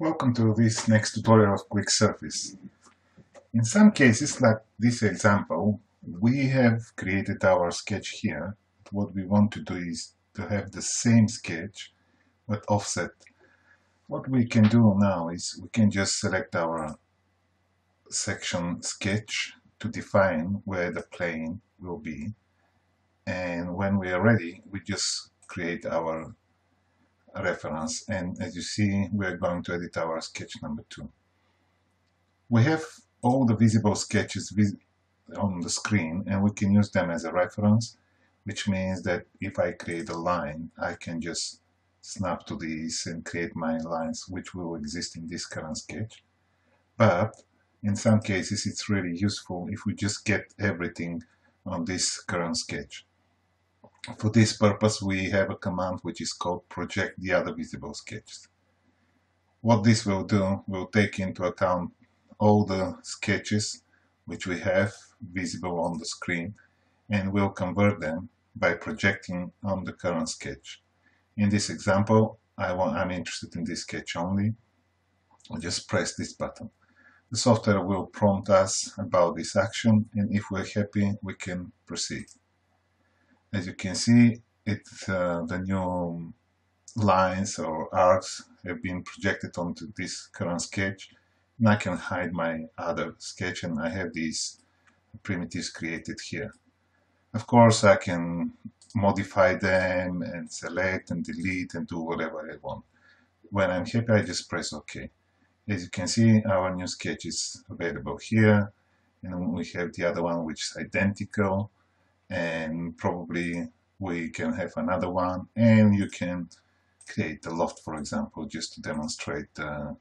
Welcome to this next tutorial of Quick Surface. In some cases, like this example, we have created our sketch here. What we want to do is to have the same sketch but offset. What we can do now is we can just select our section sketch to define where the plane will be and when we are ready we just create our reference and as you see we're going to edit our sketch number two. We have all the visible sketches vis on the screen and we can use them as a reference which means that if I create a line I can just snap to these and create my lines which will exist in this current sketch but in some cases it's really useful if we just get everything on this current sketch. For this purpose, we have a command which is called project the other visible sketches. What this will do will take into account all the sketches which we have visible on the screen and will convert them by projecting on the current sketch. In this example, I I'm interested in this sketch only. I'll just press this button. The software will prompt us about this action and if we're happy, we can proceed. As you can see, it, uh, the new lines or arcs have been projected onto this current sketch. And I can hide my other sketch and I have these primitives created here. Of course, I can modify them and select and delete and do whatever I want. When I'm happy, I just press OK. As you can see, our new sketch is available here. And we have the other one which is identical and probably we can have another one and you can create the loft for example just to demonstrate the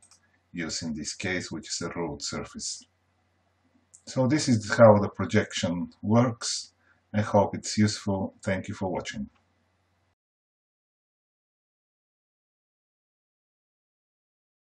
use in this case which is a road surface. So this is how the projection works. I hope it's useful. Thank you for watching.